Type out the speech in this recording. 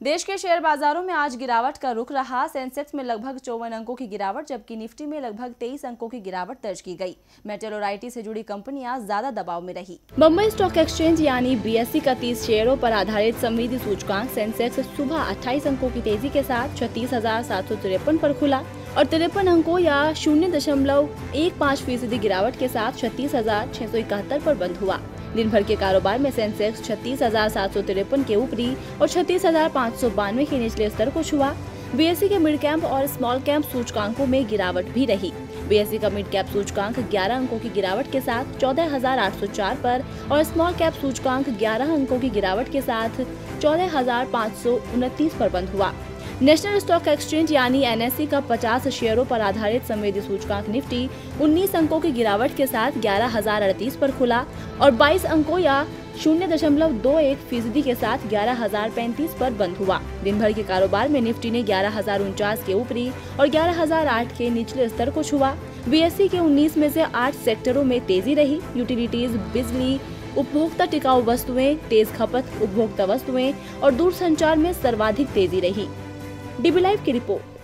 देश के शेयर बाजारों में आज गिरावट का रुख रहा। सेंसेक्स में लगभग चौवन अंकों की गिरावट, जबकि निफ्टी में लगभग तेईस अंकों की गिरावट दर्ज की गई। मेटल और आईटी से जुड़ी कंपनियाँ ज़्यादा दबाव में रही। मुंबई स्टॉक एक्सचेंज यानी बीएससी का तीस शेयरों पर आधारित संविधि सूचकांक सेंसेक्स सुबह 28 अंकों की तेज़ी के साथ छत्तीस हज़ार सात सौ तिरपन पर खुला और तिरपन अंकों या शून्य दशमलव एक पाँच फ़ीसदी गिरावट के साथ छत्तीस हज़ार छह सौ इकहत्तर पर बंद हुआ। दिन भर के कारोबार में सेंसेक्स छत्तीस हज़ार सात सौ तिरपन के ऊपरी और छत्तीस हज़ार पाँच सौ बानवे के निचले स्तर को छुआ। बीएससी के मिड कैंप और स्मॉल कैंप सूचकांकों में गिरावट भी रही। बीएससी का मिड कैप सूचकांक 11 अंकों की गिरावट के साथ 14,804 पर और स्मॉल कैप सूचकांक 11 अंकों की गिरावट के साथ चौदह पर बंद हुआ। नेशनल स्टॉक एक्सचेंज यानी एनएससी का 50 शेयरों पर आधारित संवेदी सूचकांक निफ्टी 19 अंकों की गिरावट के साथ ग्यारह पर खुला और 22 अंकों या शून्य दशमलव दो एक फ़ीसदी के साथ ग्यारह हज़ार पैंतीस पर बंद हुआ। दिन भर के कारोबार में निफ्टी ने ग्यारह हज़ार उनचास के ऊपरी और ग्यारह हज़ार आठ के निचले स्तर को छुआ। बीएससी के 19 में से आठ सेक्टरों में तेज़ी रही। यूटिलिटीज, बिजली, उपभोक्ता टिकाऊ वस्तुएँ, तेज खपत, उपभोक्ता वस्तुएँ और दूरसंचार में सर्वाधिक तेज़ी रही। डीबी लाइव की रिपोर्ट।